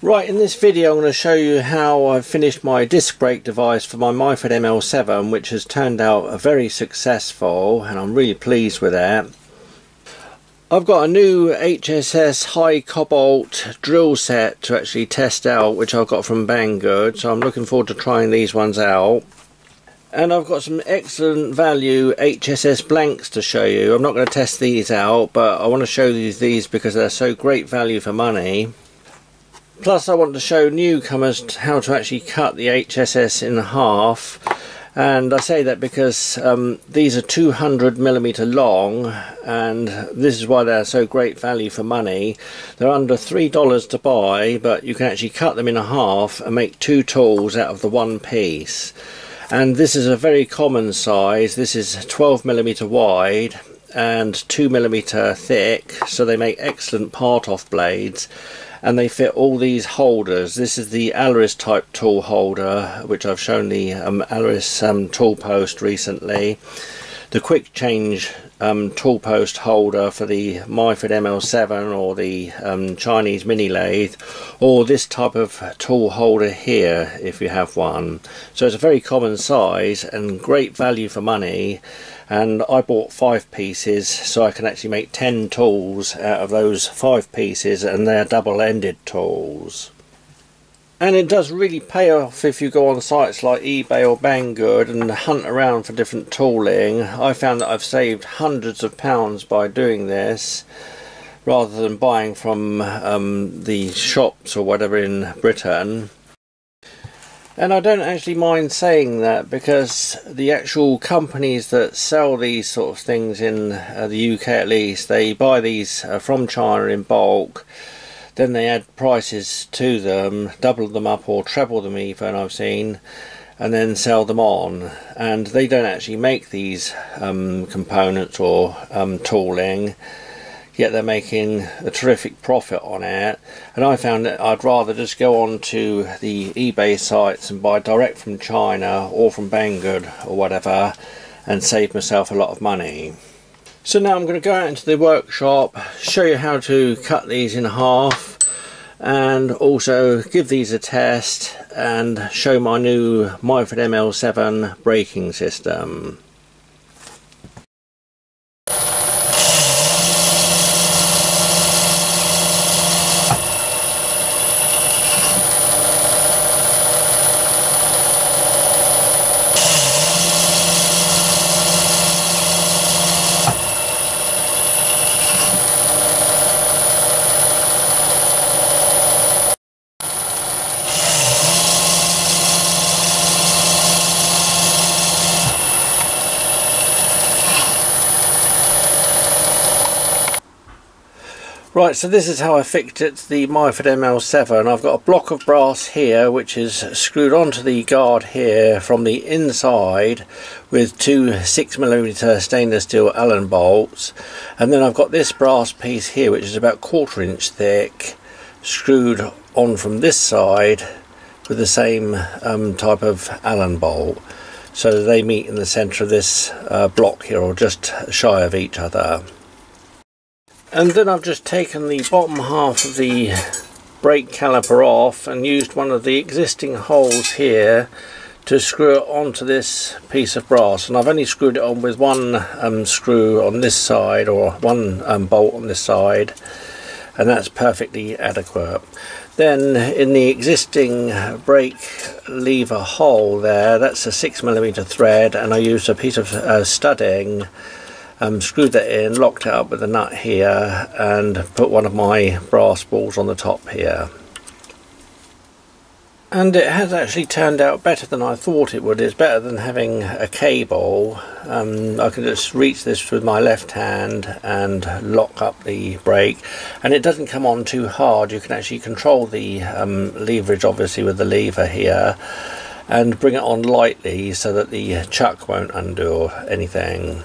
Right, in this video I'm going to show you how I've finished my disc brake device for my Myford ML7 which has turned out very successful and I'm really pleased with that. I've got a new HSS High Cobalt drill set to actually test out which I've got from Banggood so I'm looking forward to trying these ones out. And I've got some excellent value HSS blanks to show you. I'm not going to test these out but I want to show you these because they're so great value for money. Plus I want to show newcomers how to actually cut the HSS in half. And I say that because um, these are 200 millimeter long and this is why they're so great value for money. They're under three dollars to buy but you can actually cut them in half and make two tools out of the one piece. And this is a very common size. This is 12 millimeter wide and 2 millimeter thick so they make excellent part off blades and they fit all these holders. This is the Aloris type tool holder which I've shown the um, Aloris um, tool post recently. The quick change um, tool post holder for the Myford ML7 or the um, Chinese mini lathe or this type of tool holder here if you have one. So it's a very common size and great value for money and I bought five pieces so I can actually make ten tools out of those five pieces and they're double-ended tools and it does really pay off if you go on sites like eBay or Banggood and hunt around for different tooling. I found that I've saved hundreds of pounds by doing this rather than buying from um, the shops or whatever in Britain. And I don't actually mind saying that because the actual companies that sell these sort of things in uh, the UK at least, they buy these uh, from China in bulk, then they add prices to them, double them up or treble them even I've seen, and then sell them on. And they don't actually make these um, components or um, tooling yet they're making a terrific profit on it and I found that I'd rather just go on to the eBay sites and buy direct from China or from Banggood or whatever and save myself a lot of money. So now I'm going to go out into the workshop, show you how to cut these in half and also give these a test and show my new Myford ML7 braking system. Right, so this is how I fixed it, the Myford ML7. I've got a block of brass here which is screwed onto the guard here from the inside with two 6mm stainless steel Allen bolts. And then I've got this brass piece here which is about quarter inch thick screwed on from this side with the same um, type of Allen bolt. So they meet in the centre of this uh, block here or just shy of each other and then I've just taken the bottom half of the brake caliper off and used one of the existing holes here to screw it onto this piece of brass and I've only screwed it on with one um, screw on this side or one um, bolt on this side and that's perfectly adequate. Then in the existing brake lever hole there that's a 6mm thread and I used a piece of uh, studding um, screwed that in, locked it up with a nut here and put one of my brass balls on the top here. And it has actually turned out better than I thought it would. It's better than having a cable. Um, I can just reach this with my left hand and lock up the brake. And it doesn't come on too hard. You can actually control the um, leverage obviously with the lever here and bring it on lightly so that the chuck won't undo anything.